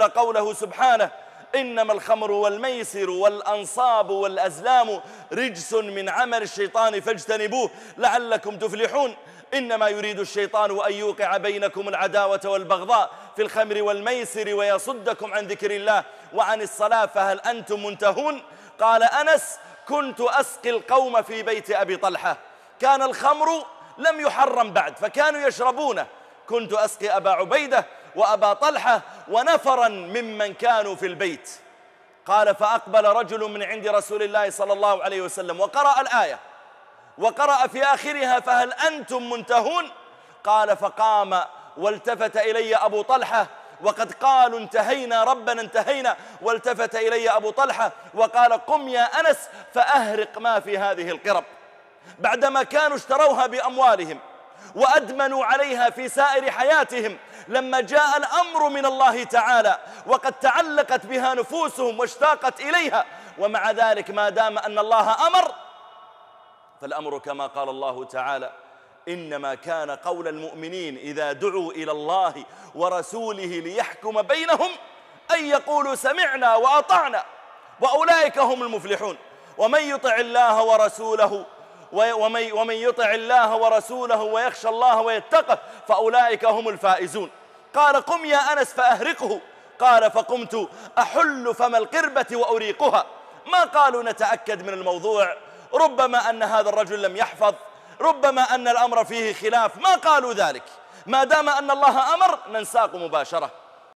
قوله سبحانه إنما الخمر والميسر والأنصاب والأزلام رجس من عمل الشيطان فاجتنبوه لعلكم تفلحون. إنما يريد الشيطان أن يوقع بينكم العداوة والبغضاء في الخمر والميسر ويصدكم عن ذكر الله وعن الصلاة فهل أنتم منتهون؟ قال أنس كنت أسقي القوم في بيت أبي طلحة. كان الخمر لم يحرم بعد فكانوا يشربونه. كنت أسقي أبا عبيدة وأبا طلحة ونفرا ممن كانوا في البيت. قال فأقبل رجل من عند رسول الله صلى الله عليه وسلم وقرأ الآية وقرأ في آخرها فهل أنتم منتهون؟ قال فقام والتفت إلي أبو طلحة وقد قالوا انتهينا ربنا انتهينا. والتفت إلي أبو طلحة وقال قم يا أنس فأهرق ما في هذه القرب. بعدما كانوا اشتروها بأموالهم وأدمنوا عليها في سائر حياتهم لما جاء الأمر من الله تعالى وقد تعلقت بها نفوسهم واشتاقت إليها. ومع ذلك ما دام أن الله أمر فالأمر كما قال الله تعالى إنما كان قول المؤمنين إذا دعوا إلى الله ورسوله ليحكم بينهم أن يقولوا سمعنا وأطعنا وأولئك هم المفلحون. ومن يطع الله ورسوله ومن, يطع الله ورسوله ويخشى الله ويتقه فأولئك هم الفائزون. قال قم يا أنس فأهرقه. قال فقمت أحل فم القربة وأريقها. ما قالوا نتأكد من الموضوع؟ ربما أن هذا الرجل لم يحفظ ربما أن الأمر فيه خلاف ما قالوا ذلك. ما دام أن الله أمر ننساق مباشرة.